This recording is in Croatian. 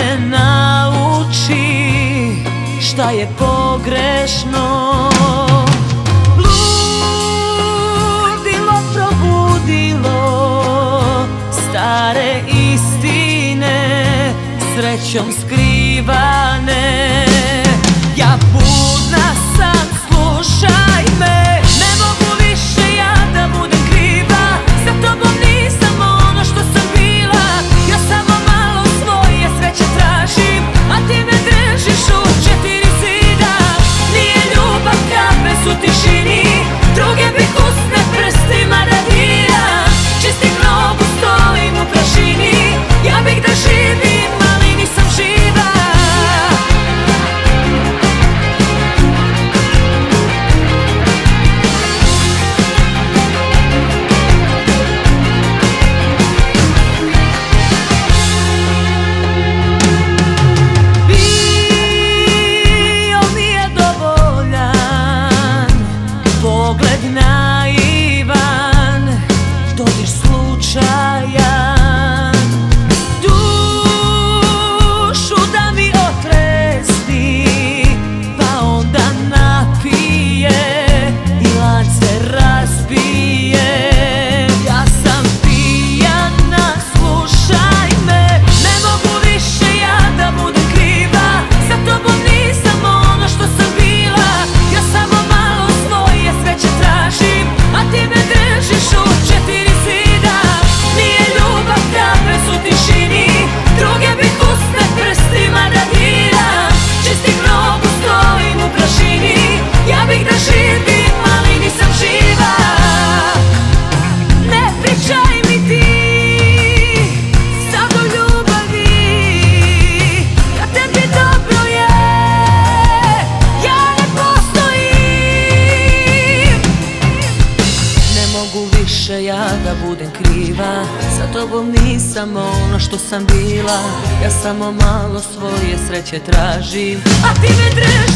me nauči šta je pogrešno. Ludilo probudilo stare istine Srećom skrivane. Ja više ja da budem kriva. Sa tobom nisam ono što sam bila. Ja samo malo svoje sreće tražim. A ti me drži